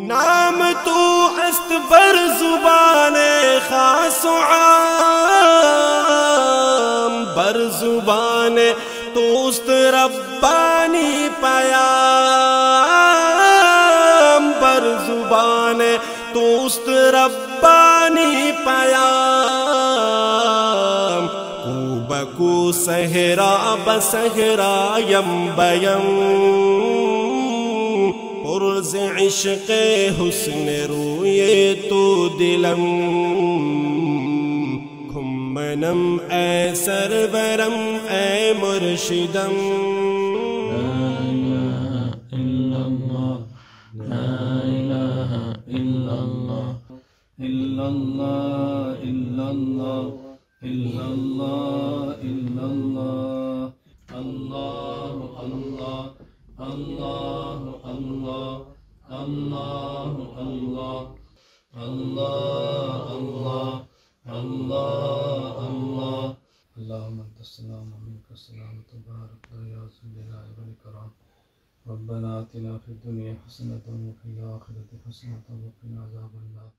نام تو است بر زبان خاص عام، بر زبان توست ربانی پیام، بر زبان توست ربانی پیام. کو بکو صحرا بصحرا یم بیم. غرز عشق حسن روی تو دلم. کمنم اے سرورم اے مرشدم. لا الا الله لا الا الا الله الله الله الله الله الله. اللهم انت السلام ومنك السلام تبارك يا ذو الجلال والاكرام ربنا آتنا في الدنيا حسنة وفي الآخرة حسنة وقنا عذاب النار.